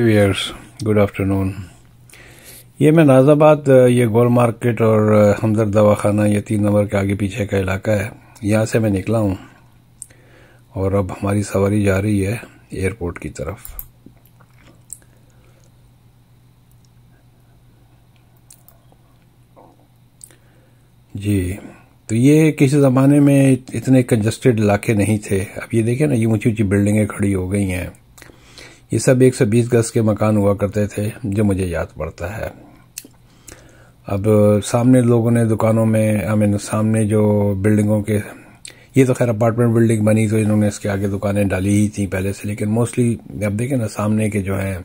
Viewers good afternoon ये मैं नाजाबाद, ये गोल मार्केट और, हमदर्द दवाखाना ये तीन नंबर के आगे पीछे का इलाका है। यहाँ से मैं निकला हूँ और अब हमारी सवारी जा रही है एयरपोर्ट की तरफ़। जी तो ये किसी ज़माने में इतने कंजस्टेड इलाके नहीं थे। अब ये देखें ना, ये ऊँची ऊँची बिल्डिंगें खड़ी हो गई हैं। ये सब 120 गज के मकान हुआ करते थे, जो मुझे याद पड़ता है। अब सामने लोगों ने दुकानों में आई मीन सामने जो बिल्डिंगों के, ये तो खैर अपार्टमेंट बिल्डिंग बनी तो इन्होंने इसके आगे दुकानें डाली ही थी पहले से, लेकिन मोस्टली अब देखें ना, सामने के जो हैं,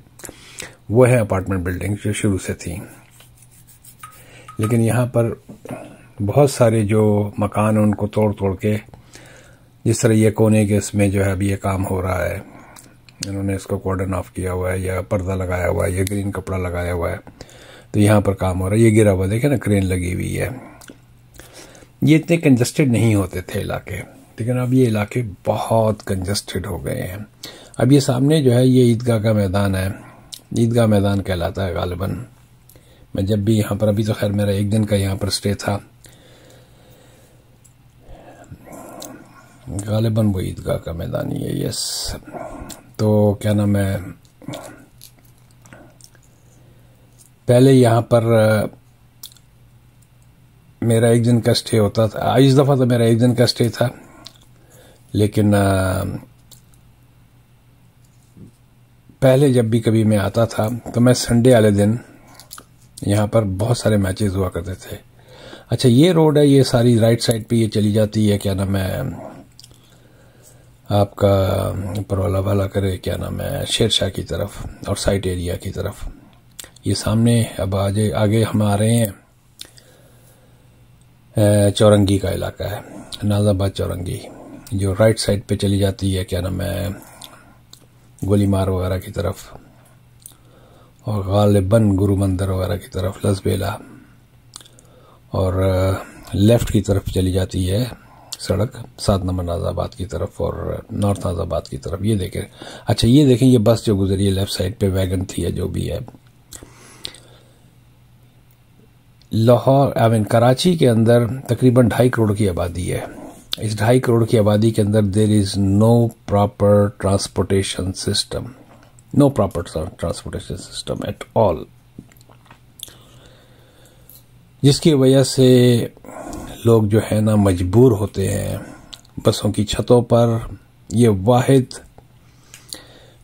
वो है अपार्टमेंट बिल्डिंग जो शुरू से थी। लेकिन यहाँ पर बहुत सारे जो मकान उनको तोड़ तोड़ के, जिस तरह ये कोने के इसमें जो है अभी ये काम हो रहा है। इन्होंने इसको कॉर्डन ऑफ़ किया हुआ है, या पर्दा लगाया हुआ है, या ग्रीन कपड़ा लगाया हुआ है। तो यहाँ पर काम हो रहा है। ये गिरा हुआ देखे ना क्रेन लगी हुई है। ये इतने कंजस्टेड नहीं होते थे इलाके। लेकिन अब ये इलाके बहुत कंजस्टेड हो गए हैं। अब ये सामने जो है, ये ईदगाह का मैदान है। ईदगाह मैदान कहलाता है गालिबन। मैं जब भी यहाँ पर, अभी तो खैर मेरा एक दिन का यहाँ पर स्टे था। गालिबन वो ईदगाह का मैदान ही है यस तो क्या नाम है, पहले यहाँ पर मेरा एक दिन का स्टे होता था। इस दफ़ा तो मेरा एक दिन का स्टे था, लेकिन पहले जब भी कभी मैं आता था तो मैं संडे वाले दिन यहाँ पर बहुत सारे मैचेस हुआ करते थे। अच्छा ये रोड है, ये सारी राइट साइड पे ये चली जाती है, क्या नाम है आपका परवाला वाला करे, क्या नाम है, शेरशाह की तरफ़ और साइट एरिया की तरफ़। ये सामने, अब आगे आगे हम आ रहे हैं चौरंगी का इलाका है, नाजाबाद चौरंगी, जो राइट साइड पे चली जाती है, क्या नाम है गोली मार वगैरह की तरफ़ और गालिबन गुरु मंदिर वगैरह की तरफ़, लसबेला और लेफ़्ट की तरफ़ चली जाती है। सड़क, सात नंबर नाजाबाद की तरफ़ और नॉर्थ नाजाबाद की तरफ़। ये देखें। अच्छा ये देखें, ये बस जो गुजरी है लेफ़्ट साइड पे, वैगन थी या जो भी है। लाहौर आई मीन कराची के अंदर तकरीबन ढाई करोड़ की आबादी है। इस ढाई करोड़ की आबादी के अंदर there is no proper transportation system no proper transportation system at all जिसकी वजह से लोग जो है ना मजबूर होते हैं। बसों की छतों पर ये वाहिद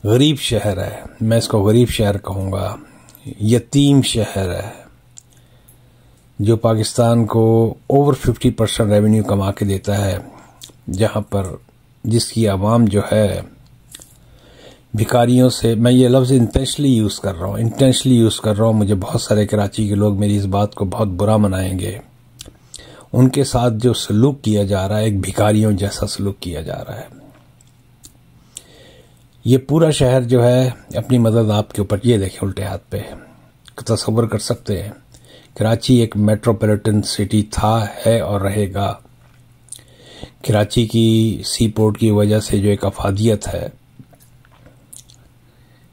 गरीब शहर है। मैं इसको गरीब शहर कहूँगा। यतीम शहर है, जो पाकिस्तान को ओवर 50 परसेंट रेवेन्यू कमा के देता है, जहाँ पर जिसकी आवाम जो है भिकारियों से, मैं ये लफ्ज़ इंटेंशली यूज़ कर रहा हूँ। इंटेंशली यूज़ कर रहा हूँ। मुझे बहुत सारे कराची के लोग मेरी इस बात को बहुत बुरा मनाएँगे। उनके साथ जो सलूक किया जा रहा है, एक भिकारियों जैसा सलूक किया जा रहा है। ये पूरा शहर जो है, अपनी मदद आपके ऊपर, ये देखें उल्टे हाथ पे तस्वर कर सकते हैं। कराची एक मेट्रोपॉलिटन सिटी था, है और रहेगा। कराची की सी पोर्ट की वजह से जो एक अफादियत है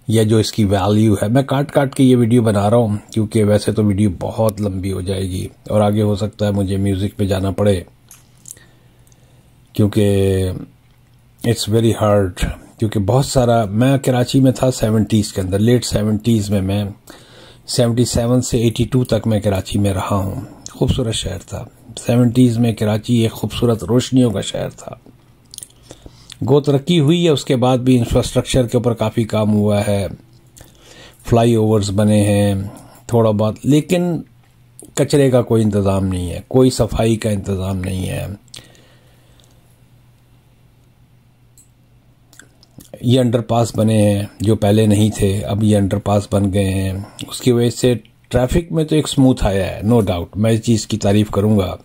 या जो इसकी वैल्यू है। मैं काट काट के ये वीडियो बना रहा हूँ, क्योंकि वैसे तो वीडियो बहुत लंबी हो जाएगी और आगे हो सकता है मुझे म्यूज़िक पे जाना पड़े, क्योंकि इट्स वेरी हार्ड क्योंकि बहुत सारा, मैं कराची में था सेवेंटीज़ के अंदर लेट सेवेंटीज़ में मैं सेवेंटी सेवन से एटी टू तक मैं कराची में रहा हूँ। खूबसूरत शहर था। सेवेंटीज़ में कराची एक खूबसूरत रोशनियों का शहर था। गो तरक्की हुई है, उसके बाद भी इंफ्रास्ट्रक्चर के ऊपर काफ़ी काम हुआ है। फ्लाई ओवर्स बने हैं, थोड़ा बहुत, लेकिन कचरे का कोई इंतज़ाम नहीं है, कोई सफ़ाई का इंतज़ाम नहीं है। ये अंडरपास बने हैं, जो पहले नहीं थे, अब ये अंडरपास बन गए हैं। उसकी वजह से ट्रैफ़िक में तो एक स्मूथ आया है नो डाउट मैं इस चीज़ की तारीफ़ करूँगा।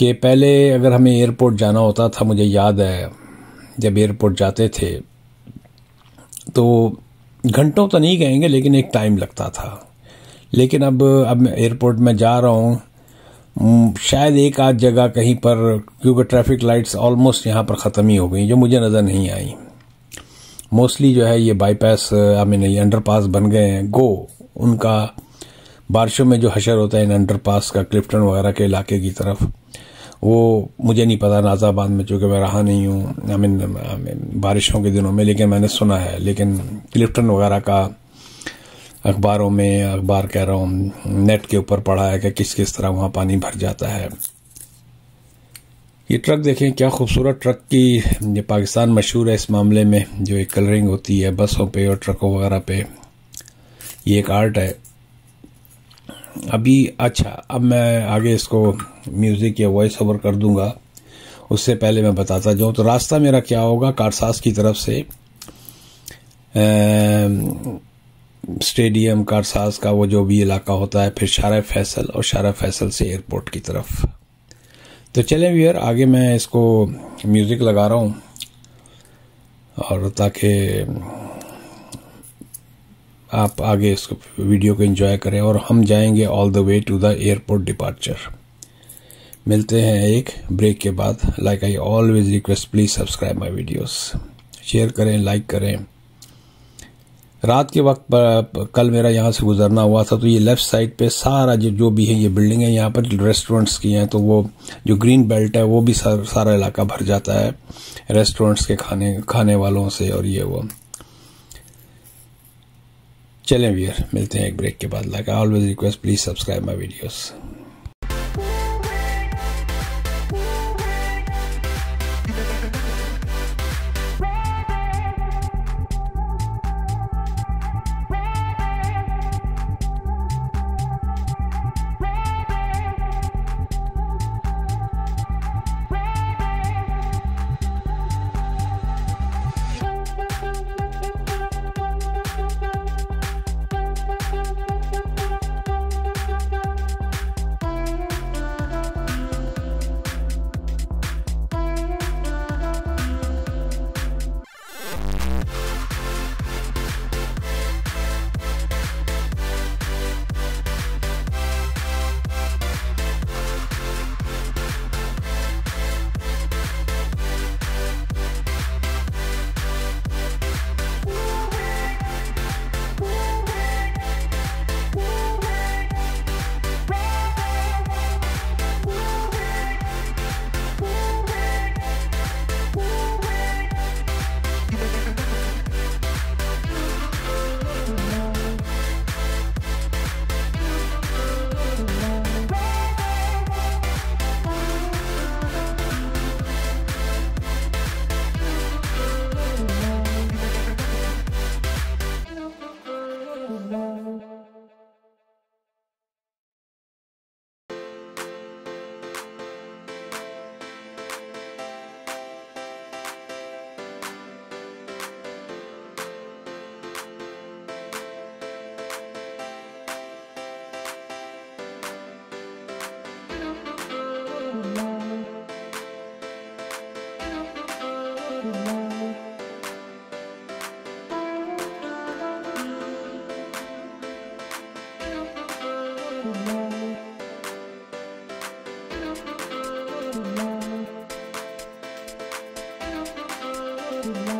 कि पहले अगर हमें एयरपोर्ट जाना होता था, मुझे याद है, जब एयरपोर्ट जाते थे तो घंटों तो नहीं कहेंगे लेकिन एक टाइम लगता था। लेकिन अब अब मैं एयरपोर्ट में जा रहा हूँ शायद एक आध जगह कहीं पर, क्योंकि ट्रैफ़िक लाइट्स ऑलमोस्ट यहाँ पर ख़त्म ही हो गई, जो मुझे नज़र नहीं आई। मोस्टली जो है, ये बाईपास आई मीन ये अंडरपास बन गए हैं। गो उनका, बारिशों में जो हशर होता है इन अंडरपास का क्लिफ्टन वगैरह के इलाके की तरफ़। वो मुझे नहीं पता नाजाबाद में चूँकि मैं रहा नहीं हूँ। आई मीन बारिशों के दिनों में, लेकिन मैंने सुना है। लेकिन क्लिफ्टन वगैरह का अखबारों में अखबार कह रहा हूँ, नेट के ऊपर पढ़ा है कि किस किस तरह वहाँ पानी भर जाता है। ये ट्रक देखें, क्या खूबसूरत ट्रक की ये पाकिस्तान मशहूर है इस मामले में, जो एक कलरिंग होती है बसों पे और ट्रकों वगैरह पे। ये एक आर्ट है। अभी अच्छा अब मैं आगे इसको म्यूज़िक या वॉइस ओवर कर दूँगा। उससे पहले मैं बताता जाऊँ तो रास्ता मेरा क्या होगा? कारसास की तरफ़ से स्टेडियम कारसास का वो जो भी इलाका होता है, फिर शारा फैसल और शारा फैसल से एयरपोर्ट की तरफ़। तो चलें वियर आगे मैं इसको म्यूज़िक लगा रहा हूँ। और ताकि आप आगे इस वीडियो को एंजॉय करें और हम जाएँगे all the way to the airport departure मिलते हैं एक ब्रेक के बाद. Like I always request please subscribe my videos share करें लाइक करें. रात के वक्त पर, कल मेरा यहाँ से गुजरना हुआ था तो ये लेफ़्ट साइड पे सारा जो जो भी है ये बिल्डिंग है यहाँ पर रेस्टोरेंट्स की हैं तो वो जो ग्रीन बेल्ट है वो भी सार, सारा इलाका भर जाता है. रेस्टोरेंट्स के खाने खाने वालों से और ये वो. चलें वीर मिलते हैं एक ब्रेक के बाद। Like I always request please subscribe my videos Good night.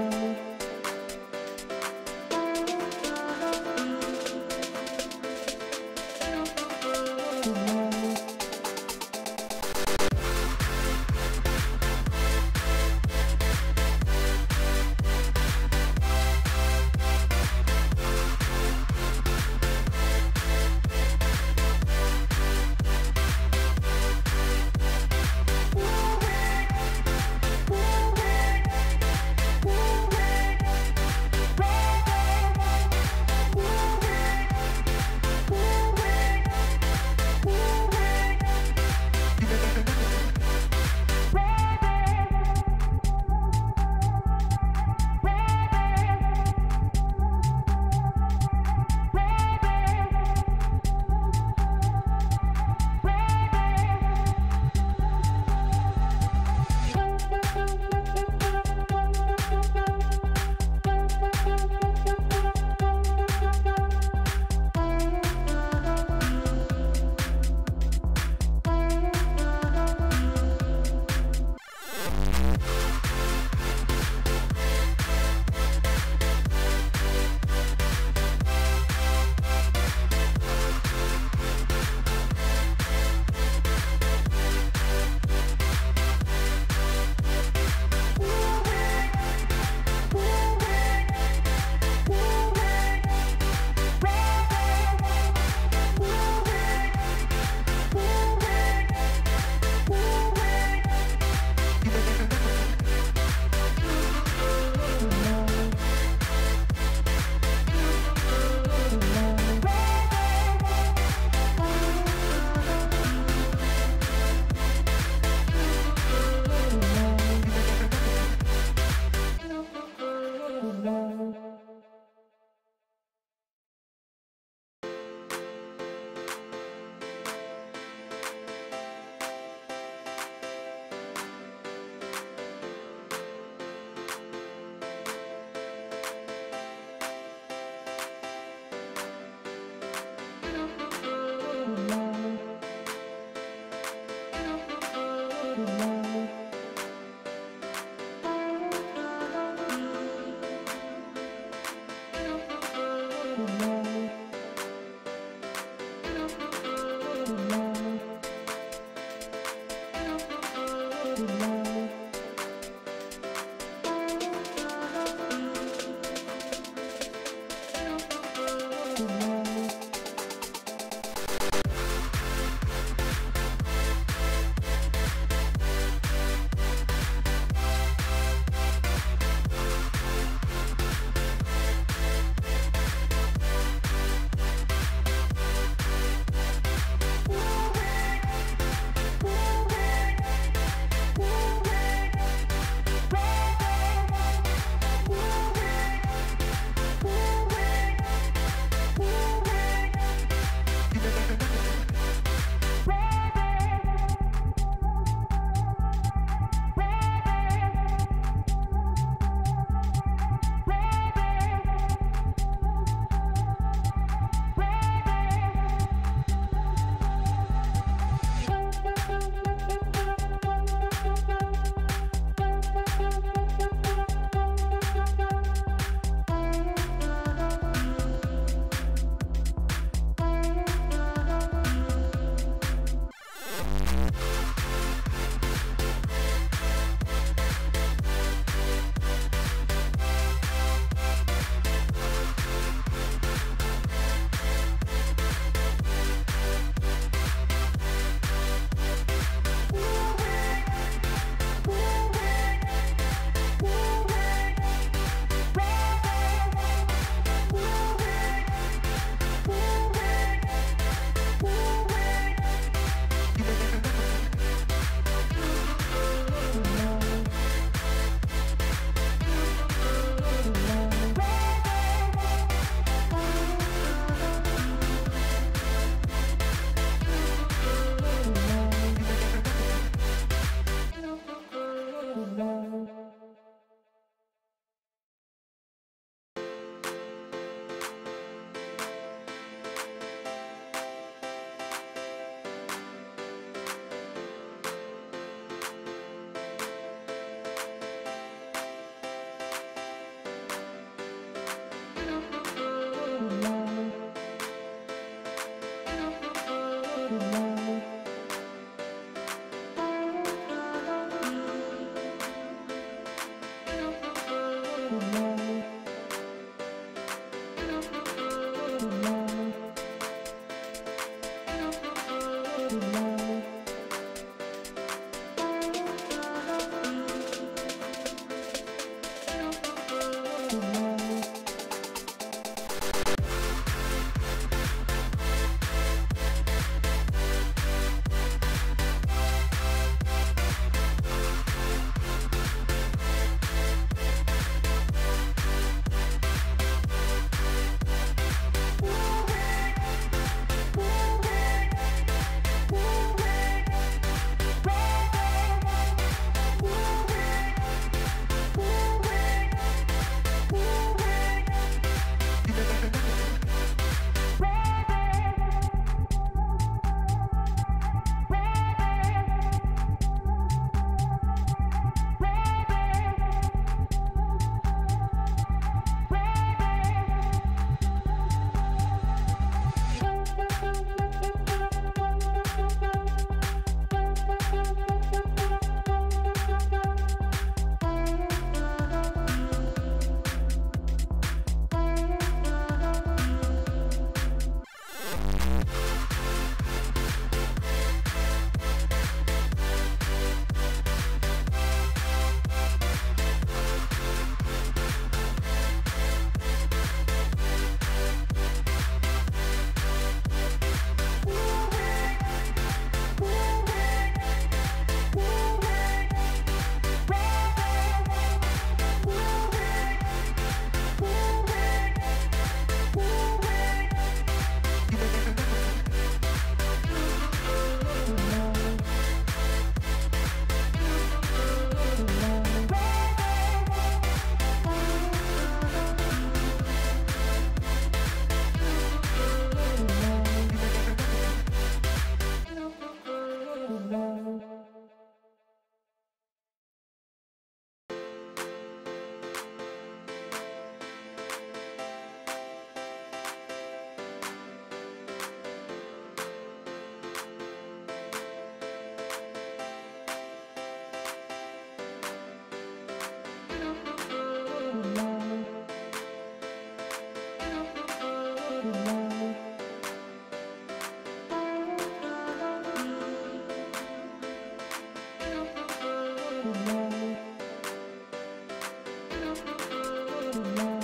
Bye.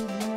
to me.